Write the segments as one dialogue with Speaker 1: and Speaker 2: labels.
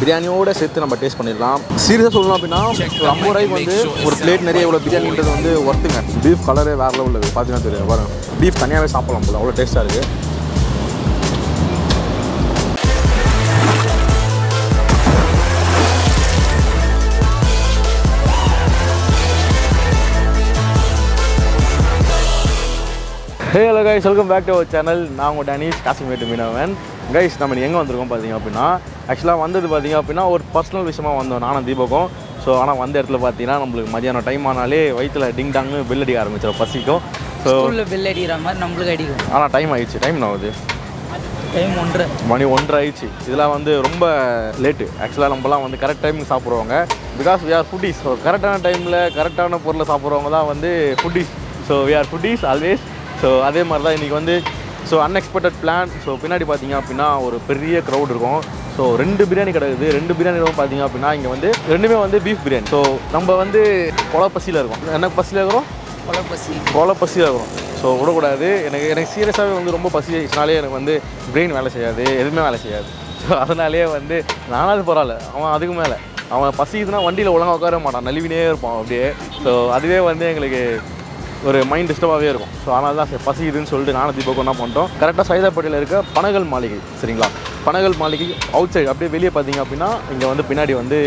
Speaker 1: பிரியாணியோட சேர்த்து நம்ம டேஸ்ட் பண்ணிடலாம். சீரியஸாக சொல்லணும் அப்படின்னா ஒரு ஐம்பது ரூபாய்க்கு வந்து ஒரு பிளேட் நிறைய இவ்வளோ பிரியாணின்றது வந்து ஒர்த்துங்க பீஃப் கலரே வேற லெவலில் இருக்குது பார்த்தீங்கன்னா தெரியும். பாருங்க. பீஃப் தனியாகவே சாப்பிடலாம் போல. அவ்வளோ டேஸ்ட்டாக இருக்குது hey hello guys welcome back to our channel நான் உங்கள் டேனிஷ் காசிமேட்டு மீனவன். கைஸ் நம்ம எங்கே வந்திருக்கோம் பார்த்தீங்க அப்படின்னா ஆக்சுவலாக வந்தது பார்த்தீங்க அப்படின்னா ஒரு பர்சனல் விஷயமா வந்தோம் நானும் தீபகம் ஸோ ஆனால் வந்த இடத்துல பார்த்தீங்கன்னா நம்மளுக்கு மதியானம் டைம் ஆனாலே வயிற்றில் டிங் டாங்னு பில் அடிக்க ஆரம்பிச்சிடும் பசிக்கும். ஸோ
Speaker 2: பில் அடிக்கிற மாதிரி நம்மளுக்கு அடிக்கும்.
Speaker 1: ஆனால் டைம் ஆயிடுச்சு. டைம் ஆகுது?
Speaker 2: டைம் ஒன்று
Speaker 1: மணி ஒன்றரை ஆயிடுச்சு. இதெல்லாம் வந்து ரொம்ப லேட்டு ஆக்சுவலாக நம்மலாம் வந்து கரெக்ட் டைமுக்கு சாப்பிடுவாங்க because we are foodies so கரெக்டான டைமில் கரெக்டான பொருளை சாப்பிட்றவங்க தான் வந்து foodies so we are foodies always so அதே மாதிரி தான் இன்றைக்கி வந்து ஸோ அன்எக்ஸ்பெக்டட் பிளான் ஸோ பின்னாடி பார்த்தீங்க அப்படின்னா ஒரு பெரிய க்ரௌட் இருக்கும். ஸோ ரெண்டு பிரியாணி கிடக்குது. ரெண்டு பிரியாணி பார்த்தீங்க அப்படின்னா இங்கே வந்து ரெண்டுமே வந்து பீஃப் பிரியாணி ஸோ நம்ம வந்து கொலை பசியில் இருக்கோம். என்ன பசியில் இருக்கிறோம்
Speaker 2: கொலப்பசி.
Speaker 1: கொலை பசியாக இருக்கும். ஸோ விடக்கூடாது. எனக்கு எனக்கு சீரியஸாகவே வந்து ரொம்ப பசி ஆயிடுச்சுனாலே எனக்கு வந்து பிரெயின் வேலை செய்யாது. எதுவுமே வேலை செய்யாது. ஸோ அதனாலேயே வந்து நானாவது பரவாயில்ல. அவன் அதுக்கு மேலே. அவன் பசிக்குதுன்னா வண்டியில் ஒழுங்கா உட்கார மாட்டான். நலிவினே இருப்பான் அப்படியே. ஸோ அதுவே வந்து எங்களுக்கு ஒரு மைண்ட் டிஸ்டர்பாகவே இருக்கும். ஸோ அதனால தான் சரி பசிக்குதுன்னு சொல்லிட்டு நானும் தீபகம் என்ன பண்ணிட்டோம். கரெக்டாக சைதாப்பட்டியில் இருக்க பனகல் மாளிகை சரிங்களா? பனகல் மாளிகை அவுட் சைடு அப்படியே வெளியே பார்த்தீங்க அப்படின்னா இங்கே வந்து பின்னாடி வந்து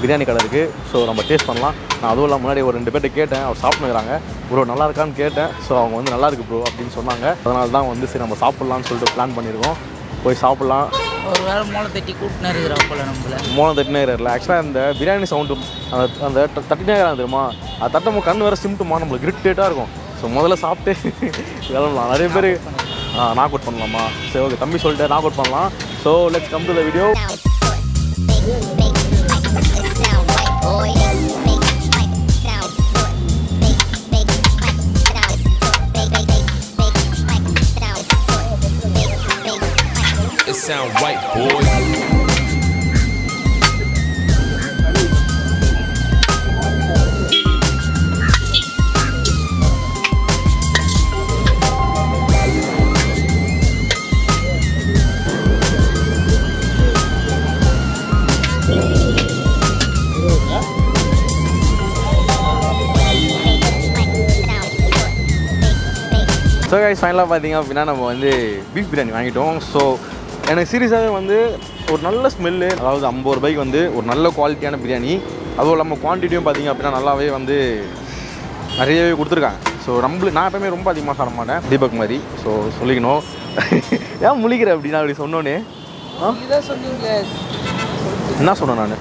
Speaker 1: பிரியாணி கடை இருக்குது ஸோ நம்ம டேஸ்ட் பண்ணலாம். நான் அதுவும் இல்லாமல் முன்னாடி ஒரு ரெண்டு பேர்ட்ட கேட்டேன். அவர் சாப்பிட்டுக்கிறாங்க ப்ரோ நல்லா இருக்கான்னு கேட்டேன். ஸோ அவங்க வந்து நல்லா இருக்கு ப்ரோ அப்படின்னு சொன்னாங்க. அதனால தான் வந்து சரி நம்ம சாப்பிட்லான்னு சொல்லிட்டு பிளான் பண்ணியிருக்கோம் போய் சாப்பிட்லாம்.
Speaker 2: ஒரு வேளை மூளை தட்டி கூட்டினு இருக்கிறா போல நம்மள.
Speaker 1: மூணு தட்டினேரில் ஆக்சுவலாக இந்த பிரியாணி சவுண்டு அந்த அந்த தட்டினேரம் தெரியுமா? அது தட்டமோ கண் வேறு சிம்ட்டுமா நம்மளுக்கு இரிட்டேட்டாக இருக்கும். ஸோ முதல்ல சாப்பிட்டு கிளம்பலாம். நிறைய பேர் நாக் அவுட் பண்ணலாமா? சரி ஓகே தம்பி சொல்லிட்டு நாக் அவுட் பண்ணலாம் so let's come to the video
Speaker 3: sound right, boy.
Speaker 1: So guys ஃபைனலாக பார்த்தீங்க அப்படின்னா நம்ம வந்து பீஃப் பிரியாணி வாங்கிட்டோம் ஸோ எனக்கு சீரியஸாகவே வந்து ஒரு நல்ல ஸ்மெல்லு அதாவது ஐம்பது ரூபாய்க்கு வந்து ஒரு நல்ல குவாலிட்டியான பிரியாணி. அதுவும் இல்லாமல் குவான்டிட்டியும் பார்த்தீங்க அப்படின்னா நல்லாவே வந்து நிறையவே கொடுத்துருக்காங்க. ஸோ நம்மளுக்கு நான் எப்பவுமே ரொம்ப அதிகமாக சாப்பிட மாட்டேன். தீபக் மாதிரி. ஸோ சொல்லிக்கணும். ஏன் முழிக்கிற அப்படின்னா அப்படி சொன்னோன்னே என்ன சொன்னேன் நான்?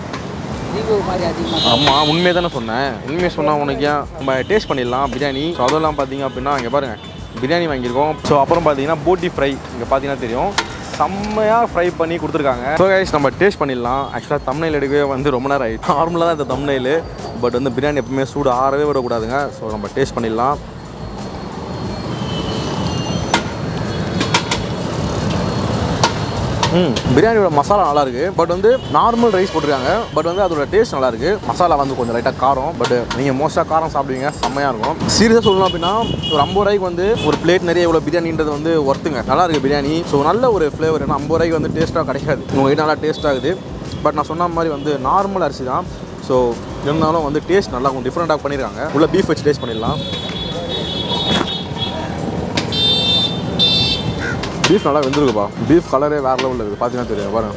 Speaker 1: ஆமாம் உண்மையை தானே சொன்னேன். உண்மையை சொன்னால் உனக்கு ஏன் நம்ம டேஸ்ட் பண்ணிடலாம் பிரியாணி? ஸோ அதெல்லாம் பார்த்தீங்க அப்படின்னா இங்கே பாருங்கள் பிரியாணி வாங்கியிருக்கோம். ஸோ அப்புறம் பார்த்தீங்கன்னா போட்டி ஃப்ரை இங்கே பார்த்தீங்கன்னா தெரியும். செம்மையாக ஃப்ரை பண்ணி கொடுத்துருக்காங்க. ஸோ கைஸ் நம்ம டேஸ்ட் பண்ணிடலாம். ஆக்சுவலாக தமிழில் எடுக்கவே வந்து ரொம்ப நேரம் ஆயிடுச்சு. நார்மலாக தான் இந்த தம்னைல் பட் வந்து பிரியாணி எப்பவுமே சூடு ஆறவே விடக்கூடாதுங்க. ஸோ நம்ம டேஸ்ட் பண்ணிடலாம். பிரியாணியோட மசாலா நல்லா இருக்கு பட் வந்து நார்மல் ரைஸ் போட்டிருக்காங்க. பட் வந்து அதோட டேஸ்ட் நல்லா இருக்கு மசாலா வந்து கொஞ்சம் லைட்டாக காரம். பட் நீங்கள் மோஸ்ட்டாக காரம் சாப்பிடுவீங்க. செம்மையாக இருக்கும். சீரியஸாக சொல்லணும் அப்படின்னா ஒரு ஐம்பது ரூபாய்க்கு வந்து ஒரு பிளேட் நிறைய இவ்வளோ பிரியாணின்றது வந்து ஒர்த்துங்க நல்லா இருக்கு பிரியாணி. ஸோ நல்ல ஒரு ஃப்ளேவர் ஏன்னா ஐம்பது ரூபாய்க்கு வந்து டேஸ்ட்டாக கிடைக்காது. உங்கள்கிட்ட நல்லா டேஸ்ட் ஆகுது. பட் நான் சொன்ன மாதிரி வந்து நார்மல் அரிசி தான். ஸோ இருந்தாலும் வந்து டேஸ்ட் நல்லா கொஞ்சம் டிஃப்ரெண்ட்டாக பண்ணியிருக்காங்க உள்ள பீஃப் வச்சு டேஸ்ட் பண்ணிடலாம். பீஃப் நல்லா வெந்திருக்குப்பா. பீஃப் கலரே வேறு லெவலில் இருக்குது. பார்த்தீங்கன்னா தெரியும் பாருங்க.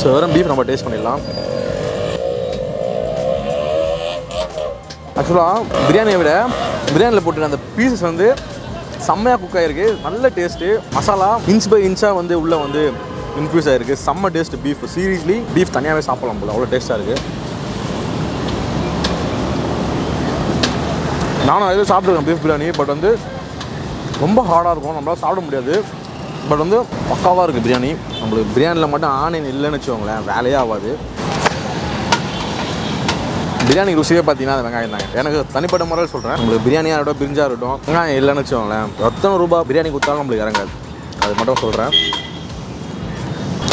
Speaker 1: ஸோ வெறும் பீஃப் நம்ம டேஸ்ட் பண்ணிடலாம். ஆக்சுவலாக பிரியாணியை விட பிரியாணியில் போட்டு அந்த பீசஸ் வந்து செம்மையாக குக் ஆகிருக்கு நல்ல டேஸ்ட்டு மசாலா இன்ச் பை இன்ச்சாக வந்து உள்ளே வந்து இன்க்ரீஸ் ஆகிருக்கு செம்ம டேஸ்ட் பீஃப் சீரியஸ்லி பீஃப் தனியாகவே சாப்பிடலாம் போல. அவ்வளோ டேஸ்ட்டாக இருக்குது நானும் எதுவும் சாப்பிட்ருக்கேன் பீஃப் பிரியாணி பட் வந்து ரொம்ப ஹார்டாக இருக்கும். நம்மளால் சாப்பிட முடியாது. பட் வந்து பக்காவாக இருக்குது பிரியாணி. நம்மளுக்கு பிரியாணியில் மட்டும் ஆனியன் இல்லைன்னு வச்சுக்கோங்களேன். வேலையே ஆகாது. பிரியாணி ருசியே பார்த்தீங்கன்னா அது வெங்காயம் தாங்க. எனக்கு தனிப்பட்ட முறையில் சொல்கிறேன் நம்மளுக்கு பிரியாணியாக இருக்கட்டும் பிரிஞ்சாக இருக்கட்டும் வெங்காயம் இல்லைன்னு வச்சுக்கோங்களேன். எத்தனை ரூபா பிரியாணி கொடுத்தாலும் நம்மளுக்கு இறங்காது. அது மட்டும் சொல்கிறேன்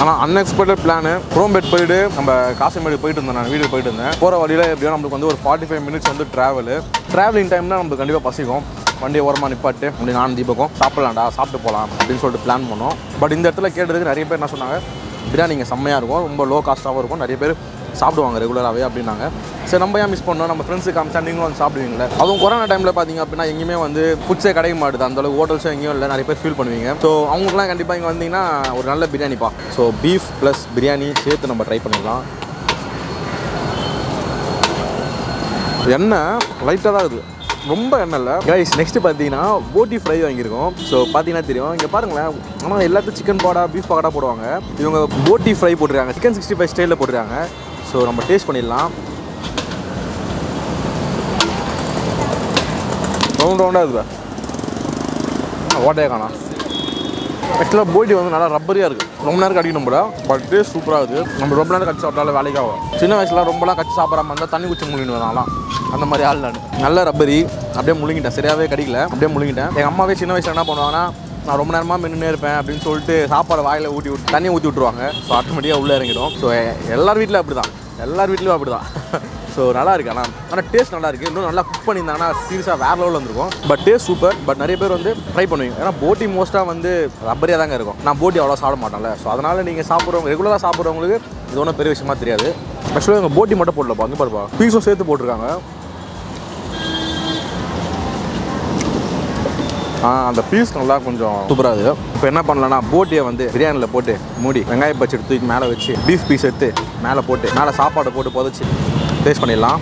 Speaker 1: ஆனால் அன்எக்ஸ்பெக்டட் பிளானு குரோம்பேட் போயிட்டு நம்ம காசிமேடு போயிட்டு இருந்தேன் நான் வீட்டுக்கு போயிட்டு இருந்தேன். போகிற வழியில் எப்படியோ நம்மளுக்கு வந்து ஒரு ஃபார்ட்டி ஃபைவ் மினிட்ஸ் வந்து ட்ராவல் ட்ராவலிங் டைம்னால் நம்மளுக்கு கண்டிப்பாக பசிக்கும். வண்டியை ஓரமாக நிப்பாட்டு அப்படி நான் தீபகம் சாப்பிட்லாம்டா சாப்பிட்டு போகலாம் அப்படின்னு சொல்லிட்டு பிளான் பண்ணோம். பட் இந்த இடத்துல கேட்டதுக்கு நிறைய பேர் என்ன சொன்னாங்க பிரியாணி இங்கே செம்மையாக இருக்கும் ரொம்ப லோ காஸ்ட்டாகவும் இருக்கும் நிறைய பேர் சாப்பிடுவாங்க ரெகுலராகவே அப்படின்னாங்க. சரி நம்ம ஏன் மிஸ் பண்ணோம்? நம்ம ஃப்ரெண்ட்ஸுக்கு காமிச்சா நீங்களும் வந்து சாப்பிடுவீங்களே? அதுவும் கொரோனா டைமில் பார்த்தீங்க அப்படின்னா எங்கேயுமே வந்து ஃபுட்ஸே கிடைக்க மாட்டுது. அந்த அளவுக்கு ஹோட்டல்ஸும் எங்கேயும் இல்லை நிறைய பேர் ஃபீல் பண்ணுவீங்க. ஸோ அவங்களுக்குலாம் கண்டிப்பாக இங்கே வந்தீங்கன்னா ஒரு நல்ல பிரியாணிப்பா ஸோ பீஃப் ப்ளஸ் பிரியாணி சேர்த்து நம்ம ட்ரை பண்ணிடலாம். எண்ணெய் லைட்டாக தான் இருக்குது ரொம்ப எண்ணெய் இல்லை கைஸ் நெக்ஸ்ட் பார்த்தீங்கன்னா போட்டி ஃப்ரை வாங்கியிருக்கோம். ஸோ பார்த்தீங்கன்னா தெரியும். இங்கே பாருங்களேன் ஆனால் எல்லாத்தையும் சிக்கன் பாடா பீஃப் பாடா போடுவாங்க. இவங்க போட்டி ஃப்ரை போட்டுருக்காங்க. சிக்கன் சிக்ஸ்டி ஃபைவ் ஸ்டைலில் போட்டுருக்காங்க. ஸோ நம்ம டேஸ்ட் பண்ணிடலாம். ரவுண்ட் ரவுண்டாக இருக்குதா ஓட்டையே காணா. ஆக்சுவலாக போட்டி வந்து நல்லா ரப்பரியாக இருக்குது ரொம்ப நேரம் கடிக்கணும் கூட பட் டேஸ்ட் சூப்பராக இருக்குது நம்ம ரொம்ப நேரம் கட்சி சாப்பிட்டாலும் வேலைக்கு ஆகும் சின்ன வயசுல ரொம்பலாம் கடிச்சு மாதிரி இருந்தால் தண்ணி குச்சி முடியணும் வரலாம் அந்த மாதிரி ஆள் நான். நல்ல ரப்பரி. அப்படியே முழுங்கிட்டேன். சரியாகவே கிடைக்கல. அப்படியே முழுங்கிட்டேன். எங்கள் அம்மாவே சின்ன வயசில் என்ன பண்ணுவாங்கன்னா நான் ரொம்ப நேரமாக மென்னுனே இருப்பேன் அப்படின்னு சொல்லிட்டு சாப்பாடு வாயில் ஊட்டி விட்டு தண்ணி ஊற்றி விட்ருவாங்க ஸோ ஆட்டோமேட்டிக்காக உள்ளே இறங்கிடும். ஸோ எல்லார் வீட்டிலும் அப்படி தான் எல்லார் வீட்லேயும் அப்படி தான் ஸோ நல்லா இருக்கு. ஆனால் ஆனால் டேஸ்ட் நல்லா இருக்குது இன்னும் நல்லா குக் பண்ணியிருந்தாங்கன்னா சீரியஸாக வேறு லெவலில் வந்திருக்கும். பட் டேஸ்ட் சூப்பர் பட் நிறைய பேர் வந்து ட்ரை பண்ணுவீங்க. ஏன்னா போட்டி மோஸ்ட்டாக வந்து ரப்பரியாக தாங்க இருக்கும். நான் போட்டி அவ்வளோ சாப்பிட மாட்டேன்ல. ஸோ அதனால் நீங்கள் சாப்பிட்றவங்க ரெகுலராக சாப்பிட்றவங்களுக்கு இது ஒன்றும் பெரிய விஷயமா தெரியாது. ஆக்சுவலாக எங்கள் போட்டி மட்டும் போடலப்பா. அங்கே பாருப்பா. பீஸும் சேர்த்து போட்டிருக்காங்க. அந்த பீஸ் நல்லா கொஞ்சம் சூப்பராக இருக்குது இப்போ என்ன பண்ணலாம்னா போட்டியை வந்து பிரியாணியில் போட்டு மூடி வெங்காய பச்சை எடுத்து தூக்கி மேலே வச்சு பீஃப் பீஸ் எடுத்து மேலே போட்டு மேலே சாப்பாடை போட்டு புதைச்சி டேஸ்ட் பண்ணிடலாம்.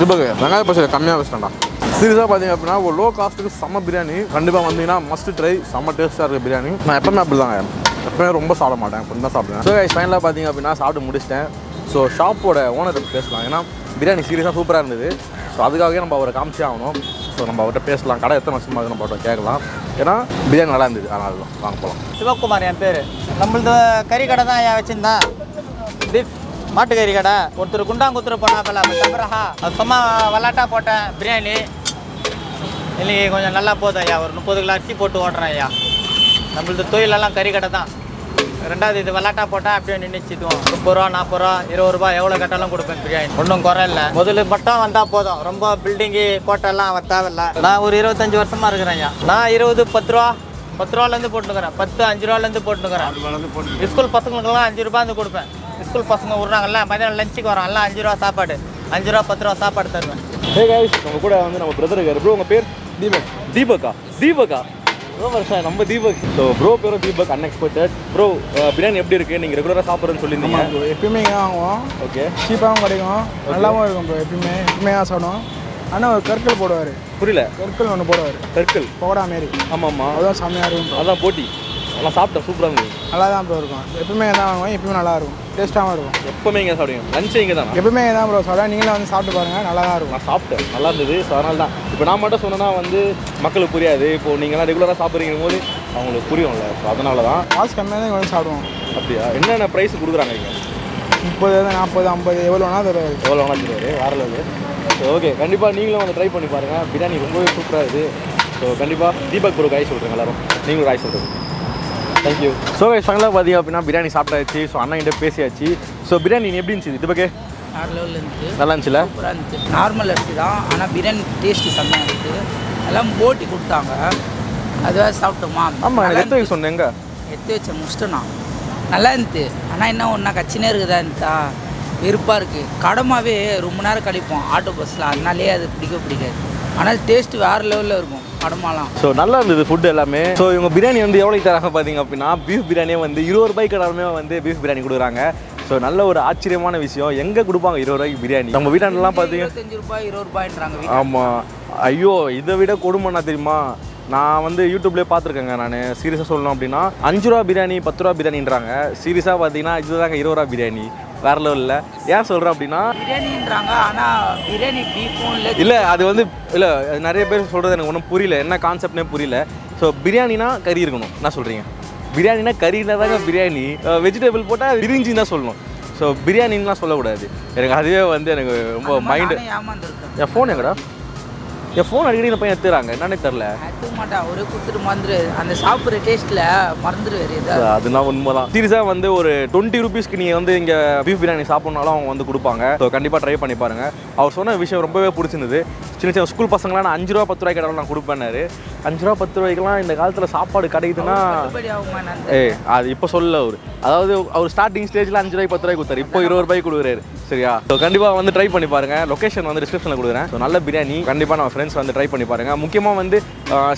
Speaker 1: தீபக் வெங்காய பச்சை கம்மியாக வச்சிட்டேன்டா. சீரியஸாக பார்த்தீங்க அப்படின்னா ஒரு லோ காஸ்ட்டுக்கு செம்ம பிரியாணி. கண்டிப்பாக வந்தீங்கன்னா மஸ்ட் ட்ரை செம்ம டேஸ்ட்டாக இருக்குது பிரியாணி. நான் எப்பவுமே அப்படி தாங்க எப்பவுமே ரொம்ப சாப்பிட மாட்டேன். இப்படி தான் சாப்பிடுவேன். ஸோ ஃபைனலாக பார்த்தீங்க அப்படின்னா சாப்பிட்டு முடிச்சிட்டேன். ஸோ ஷாப்போட ஓனர் பேசலாம். ஏன்னா பிரியாணி சீரியஸாக சூப்பராக இருந்தது. ஸோ அதுக்காகவே நம்ம அவரை காமிச்சே ஆகணும். ஸோ நம்ம அவர்கிட்ட பேசலாம். கடை எத்தனை வருஷமாக இருக்கு நம்ம அவர்கிட்ட கேட்கலாம். ஏன்னா பிரியாணி நல்லா இருந்தது. அதனால தான். வாங்க போகலாம்
Speaker 4: சிவகுமார் என் பேர். நம்மளது கறி கடை தான் ஏன் வச்சுருந்தேன் பீஃப் மாட்டுக்கறி கடை. ஒருத்தர் குண்டாங்குத்துரு போனாப்பல தம்பரஹா அது சும்மா விளாட்டா போட்டேன். பிரியாணி. இன்னைக்கு கொஞ்சம் நல்லா போதும் ஐயா. ஒரு முப்பது கிலோ அரிசி போட்டு ஓட்டுறேன் ஐயா. நம்மளது தொழிலெல்லாம் கறி கடை தான். ரெண்டாவது இது விளாட்டா போட்டால் அப்படியே நின்றுச்சுதுவோம் முப்பது ரூபா நாற்பது ரூபா இருபது ரூபா எவ்வளோ கட்டாலும் கொடுப்பேன் பிரியாணி. ஒன்றும் குறை இல்லை. முதல்ல மட்டும் வந்தால் போதும். ரொம்ப பில்டிங்கு கோட்டெல்லாம் வ- தேவையில்ல. நான் ஒரு இருபத்தஞ்சி வருஷமா இருக்கிறேன் ஐயா. நான் இருபது பத்து ரூபா பத்து ரூபாலேருந்து போட்டுக்கிறேன் பத்து அஞ்சு ரூபாலேருந்து போட்டுக்கிறேன் ஸ்கூல் பசங்களுக்கெல்லாம் அஞ்சு ரூபா வந்து கொடுப்பேன். ஸ்கூல் பசங்க விட்றாங்கல்ல மதியானம் லஞ்சுக்கு வரோம் எல்லாம் அஞ்சு ரூபா சாப்பாடு. அஞ்சு ரூபா பத்து ரூபா சாப்பாடு தருவேன்.
Speaker 1: ஹே கைஸ் நம்ம கூட வந்து நம்ம பிரதர் இருக்காரு. ப்ரோ உங்கள் பேர்? தீபக். தீபக்கா? தீபக்கா? ப்ரோ வருஷம் நம்ம தீபக். ஸோ ப்ரோ பேரும் தீபக் அன்எக்ஸ்பெக்டட் ப்ரோ பிரியாணி எப்படி இருக்கு? நீங்கள் ரெகுலராக சாப்பிட்றேன்னு சொல்லியிருந்தீங்க.
Speaker 5: ப்ரோ எப்பயுமே இங்கே வாங்குவோம்.
Speaker 1: ஓகே
Speaker 5: சீப்பாகவும் கிடைக்கும். நல்லாவும் இருக்கும் ப்ரோ எப்பயுமே. எப்பயுமே சாப்பிடுவோம். ஆனால் ஒரு கற்கள் போடுவார்.
Speaker 1: புரியல.
Speaker 5: கற்கள் ஒன்று போடுவார்.
Speaker 1: கற்கள்.
Speaker 5: பகோடா மாரி.
Speaker 1: ஆமாம் ஆமாம்
Speaker 5: அதுதான் செம்மையாக இருக்கும்
Speaker 1: அதான் போட்டி. அதெல்லாம் சாப்பிட்டேன் சூப்பராக இருந்தது
Speaker 5: நல்லா தான் ப்ரோ இருக்கும். எப்பயுமே தான் வாங்குவோம் எப்பயுமே நல்லா இருக்கும் டேஸ்ட்டாகவும் இருக்கும்.
Speaker 1: எப்பவுமே இங்கே சாப்பிடுவீங்க. லஞ்சே இங்கே தானா?
Speaker 5: எப்பயுமே இங்கே தான் ப்ரோ சாப்பிட்டா நீங்களும் வந்து சாப்பிட்டு பாருங்கள் நல்லா தான் இருக்கும்.
Speaker 1: நான் சாப்பிட்டேன். நல்லா இருந்தது. ஸோ அதனால தான். இப்போ நான் மட்டும் சொன்னேன்னா வந்து மக்களுக்கு புரியாது. இப்போ நீங்களாம் ரெகுலராக சாப்பிட்றீங்க போது அவங்களுக்கு புரியும்ல. ஸோ அதனால தான்.
Speaker 5: காசு கம்மியாக தான் இங்கே வந்து சாப்பிடுவோம்.
Speaker 1: அப்படியா? என்னென்ன ப்ரைஸ் கொடுக்குறாங்க இங்கே?
Speaker 5: முப்பது நாற்பது ஐம்பது எவ்வளோ வேணால் தருவார்.
Speaker 1: எவ்வளோ வேணா தருவார்? வேற லெவலு. ஸோ ஓகே கண்டிப்பாக நீங்களும் வந்து ட்ரை பண்ணி பாருங்கள் பிரியாணி ரொம்பவே சூப்பராக இருக்குது ஸோ கண்டிப்பாக தீபக் ப்ரோ காய் சொல்கிறேங்க எல்லாரும். நீங்களும் காய் சொல்கிறேன் தேங்க்யூ ஸோ கைஸ் ஃபைனலாக பார்த்தீங்க அப்படின்னா பிரியாணி சாப்பிட்டாச்சு. ஸோ அண்ணன் கிட்ட பேசியாச்சு. ஸோ பிரியாணி நீ எப்படி இருந்துச்சு? தீபக்கே
Speaker 2: வேறு லெவலில் இருந்துச்சு.
Speaker 1: நல்லா இருந்துச்சுல?
Speaker 2: சூப்பராக இருந்துச்சு. நார்மல் அரிசி தான். ஆனால் பிரியாணி டேஸ்ட்டு செம்மையாக இருக்குது எல்லாம் போட்டி கொடுத்தாங்க. அதுவே சாப்பிட்டோமா?
Speaker 1: ஆமாம்
Speaker 2: நல்லா
Speaker 1: எனக்கு எடுத்து வைக்க சொன்னேன் எங்க?
Speaker 2: எடுத்து வச்சேன் முடிச்சிட்டேன் நான். நல்லா இருந்துச்சு. ஆனால் என்ன ஒன்றா கச்சினே இருக்குதா இருந்துச்சா? வெறுப்பாக இருக்குது கடமாவே ரொம்ப நேரம் கழிப்போம். ஆட்டோ பஸ்ஸில் அதனாலே அது பிடிக்க பிடிக்காது. ஆனால் டேஸ்ட்டு வேறு லெவலில் இருக்கும்.
Speaker 1: ஸோ நல்லா இருந்தது ஃபுட் எல்லாமே. ஸோ இவங்க பிரியாணி வந்து எவ்வளோக்கு தராங்க பார்த்தீங்க அப்படின்னா பீஃப் பிரியாணியே வந்து இருபது ரூபாய்க்கு கடமே வந்து பீஃப் பிரியாணி கொடுக்குறாங்க. ஸோ நல்ல ஒரு ஆச்சரியமான விஷயம். எங்கே கொடுப்பாங்க இருபது ரூபாய்க்கு பிரியாணி? நம்ம வீட்டாண்டெல்லாம் பார்த்தீங்க
Speaker 2: இருபத்தஞ்சு ரூபாய் இருபது ரூபாய்ன்றாங்க.
Speaker 1: ஆமாம் ஐயோ இதை விட கொடுமைன்னா தெரியுமா? நான் வந்து யூடியூப்லேயே பார்த்துருக்கேங்க நான். சீரியஸாக சொல்லணும் அப்படின்னா அஞ்சு ரூபா பிரியாணி பத்து ரூபா பிரியாணின்றாங்க. சீரியஸாக பார்த்தீங்கன்னா இதுதாங்க இருபது ரூபா பிரியாணி. வேற லெவலில் ஏன் சொல்கிறேன் அப்படின்னா
Speaker 2: பிரியாணின்றாங்க ஆனால் பிரியாணி பீஃபும் இல்லை
Speaker 1: இல்லை அது வந்து இல்லை நிறைய பேர் சொல்கிறது எனக்கு ஒன்றும் புரியல. என்ன கான்செப்ட்னே புரியல. ஸோ பிரியாணினா கறி இருக்கணும். என்ன சொல்கிறீங்க பிரியாணினா கறினா தாங்க பிரியாணி. வெஜிடபிள் போட்டால் விரிஞ்சின்னு தான் சொல்லணும். ஸோ பிரியாணின்லாம் சொல்லக்கூடாது. எனக்கு அதுவே வந்து எனக்கு ரொம்ப மைண்டு என் ஃபோன் எங்கடா? என் ஃபோன் அடிக்கடி இந்த பையன் எடுத்துறாங்க என்னன்னே தெரில
Speaker 2: எடுத்துக்க மாட்டான் ஒரே கொடுத்துட்டு மறந்துடு அந்த சாப்பிட்ற டேஸ்ட்டில் மறந்துடுவார்
Speaker 1: அதுதான் உண்மைதான். சீரியஸாக வந்து ஒரு டுவெண்ட்டி ருபீஸ்க்கு நீங்கள் வந்து இங்கே பீஃப் பிரியாணி சாப்பிட்னாலும் அவங்க வந்து கொடுப்பாங்க. ஸோ கண்டிப்பாக ட்ரை பண்ணி பாருங்க. அவர் சொன்ன விஷயம் ரொம்பவே பிடிச்சிருந்தது. சின்ன சின்ன ஸ்கூல் பசங்களாம் நான் அஞ்சு ரூபா பத்து ரூபாய் கேட்டாலும் நான் கொடுப்பேன்னாரு. அஞ்சு ரூபா பத்து ரூபாய்க்கெல்லாம் இந்த காலத்தில் சாப்பாடு கிடைக்குதுன்னா ஏய் அது இப்போ சொல்ல அவர். அதாவது அவர் ஸ்டார்டிங் ஸ்டேஜில் அஞ்சு ரூபாய் பத்து ரூபாய் கொடுத்தாரு. இப்போ இருபது ரூபாய் கொடுக்குறாரு. சரியா? ஸோ கண்டிப்பாக வந்து ட்ரை பண்ணி பாருங்க. லொகேஷன் வந்து டிஸ்கிரிப்ஷனில் கொடுக்குறேன். ஸோ நல்ல பிரியாணி. கண்டிப்பாக நம்ம ஃப்ரெண்ட்ஸ் வந்து ட்ரை பண்ணி பாருங்க. முக்கியமாக வந்து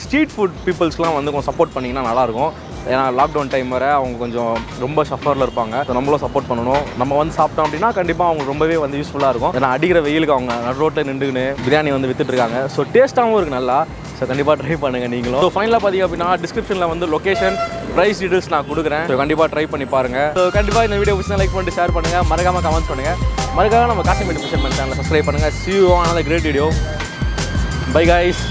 Speaker 1: ஸ்ட்ரீட் ஃபுட் பீப்புள்ஸ்லாம் வந்து கொஞ்சம் சப்போர்ட் பண்ணிங்கன்னா நல்லாயிருக்கும். ஏன்னா லாக்டவுன் டைம் வர அவங்க கொஞ்சம் ரொம்ப சஃபரில் இருப்பாங்க. ஸோ நம்மளும் சப்போர்ட் பண்ணணும். நம்ம வந்து சாப்பிட்டோம் அப்படின்னா கண்டிப்பாக அவங்க ரொம்பவே வந்து யூஸ்ஃபுல்லாக இருக்கும். ஏன்னா அடிக்கிற வெயிலுக்கு அவங்க நடு ரோட்டில் நின்றுக்குன்னு பிரியாணி வந்து விற்றுட்ருக்காங்க ஸோ டேஸ்ட்டாகவும் இருக்குது நல்லா. ஸோ கண்டிப்பாக ட்ரை பண்ணுங்கள் நீங்களும். ஸோ ஃபைனலாக பார்த்தீங்க அப்படின்னா டிஸ்கிரிப்ஷனில் வந்து லொகேஷன் ப்ரைஸ் டீடைல்ஸ் நான் கொடுக்குறேன். ஸோ கண்டிப்பாக ட்ரை பண்ணி பாருங்கள் ஸோ கண்டிப்பாக இந்த வீடியோ பிடிச்சா லைக் பண்ணிட்டு ஷேர் பண்ணுங்கள் மறக்காம கமெண்ட் பண்ணுங்கள் மறக்காம நம்ம காஷ்மீர் ஃபிஷர்மேன் சேனலை சப்ஸ்கிரைப் பண்ணுங்கள் சி யூ ஆனது கிரேட் வீடியோ பை காய்ஸ்